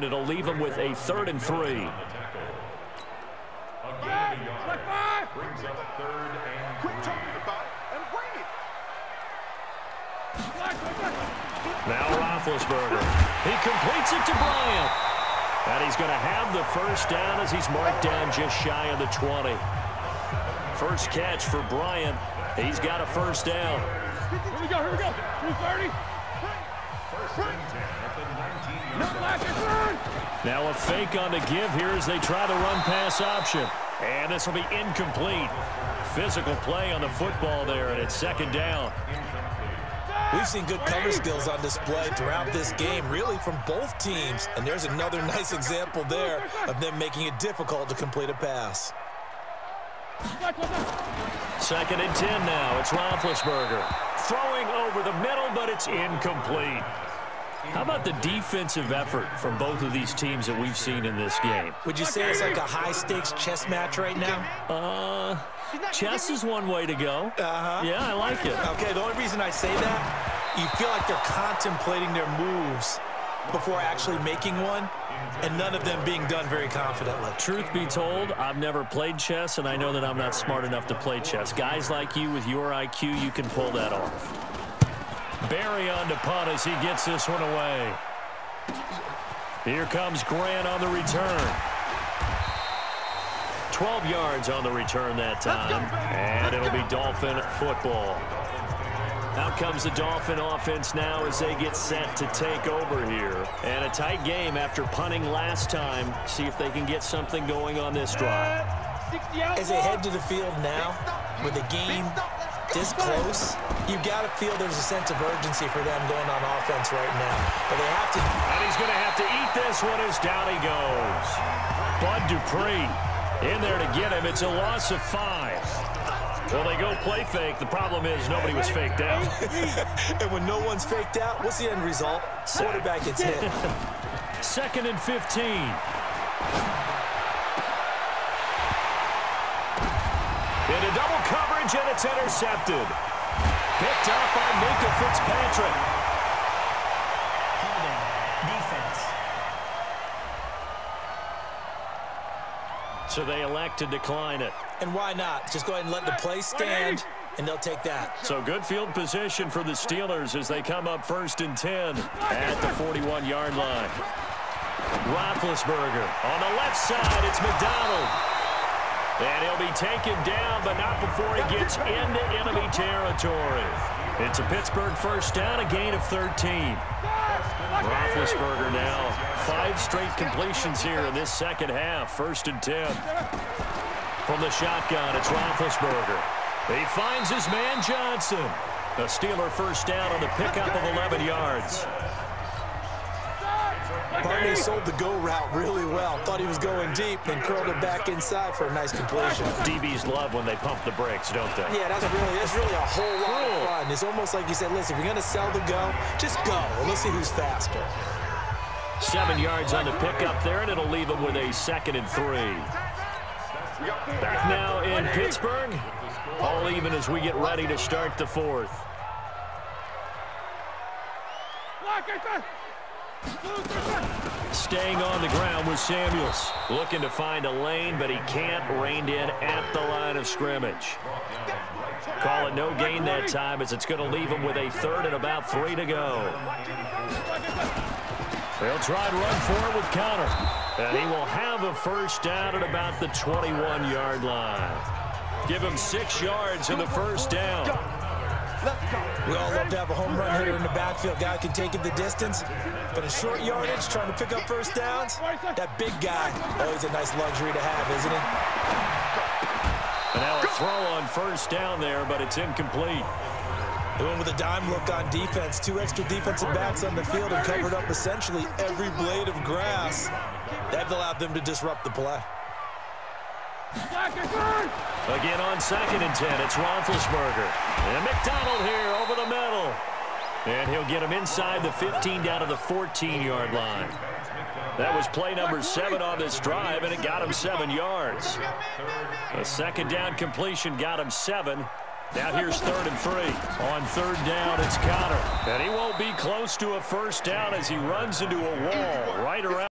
And it'll leave them with a third and three. Brings up third and Quit talking about it and bring it. Now Roethlisberger. He completes it to Bryant. And he's going to have the first down as he's marked down just shy of the 20. First catch for Bryant. He's got a first down. Here we go, here we go. 230. first and 10 at the 19 Black and burn. Now a fake on the give here as they try the run pass option. And this will be incomplete. Physical play on the football there, and it's second down. We've seen good cover skills on display throughout this game, really from both teams. And there's another nice example there of them making it difficult to complete a pass. Second and 10 now. It's Roethlisberger. Throwing over the middle, but it's incomplete. How about the defensive effort from both of these teams that we've seen in this game? Would you say it's like a high-stakes chess match right now? Uh, chess is one way to go. Uh-huh. Yeah, I like it. Okay, the only reason I say that, you feel like they're contemplating their moves before actually making one, and none of them being done very confidently. Truth be told, I've never played chess, and I know that I'm not smart enough to play chess. Guys like you with your IQ, you can pull that off. Berry on to punt as he gets this one away. Here comes Grant on the return. 12 yards on the return that time, and it'll be Dolphin football. Out comes the Dolphin offense now as they get set to take over here. And a tight game after punting last time. See if they can get something going on this drive. As they head to the field now, with the game this close, you've got to feel there's a sense of urgency for them going on offense right now. But they have to And he's going to have to eat this one as down he goes. Bud Dupree in there to get him. It's a loss of five. Well, they go play fake. The problem is nobody was faked out. and when no one's faked out, what's the end result? Quarterback gets hit. Second and 15. Into double coverage, and it's intercepted. Picked up by Minkah Fitzpatrick. Defense. So they elect to decline it. And why not? Just go ahead and let the play stand, and they'll take that. So good field position for the Steelers as they come up first and 10 at the 41-yard line. Roethlisberger on the left side. It's McDonald. And he'll be taken down, but not before he gets into enemy territory. It's a Pittsburgh first down, a gain of 13. Roethlisberger now. Five straight completions here in this second half. First and 10. From the shotgun, it's Roethlisberger. He finds his man Johnson. A Steeler first down on the pickup of 11 yards. Barney sold the go route really well. Thought he was going deep, then curled it back inside for a nice completion. DBs love when they pump the brakes, don't they? Yeah, that's really that's really a whole lot Cool. of fun. It's almost like you said, listen, if you're going to sell the go, just go. And let's see who's faster. Seven yards on the pickup there, and it'll leave them with a second and three. Back now in Pittsburgh. All even as we get ready to start the fourth. Staying on the ground with Samuels. Looking to find a lane, but he can't. Reined in at the line of scrimmage. Call it no gain that time as it's going to leave him with a third and about three to go. They'll try and run for it with Conner. And he will have a first down at about the 21-yard line. Give him six yards in the first down. We all love to have a home run hitter in the backfield. Guy can take it the distance. But in short yardage, trying to pick up first downs, that big guy, always a nice luxury to have, isn't he? And now a throw on first down there, but it's incomplete. They went with a dime look on defense. Two extra defensive backs on the field and covered up essentially every blade of grass. That allowed them to disrupt the play. Again on second and 10, it's Roethlisberger. And McDonald here over the middle. And he'll get him inside the 15 down to the 14-yard line. That was play number seven on this drive, and it got him seven yards. A second down completion got him seven. Now here's third and three. On third down, it's Conner. And he won't be close to a first down as he runs into a wall right around.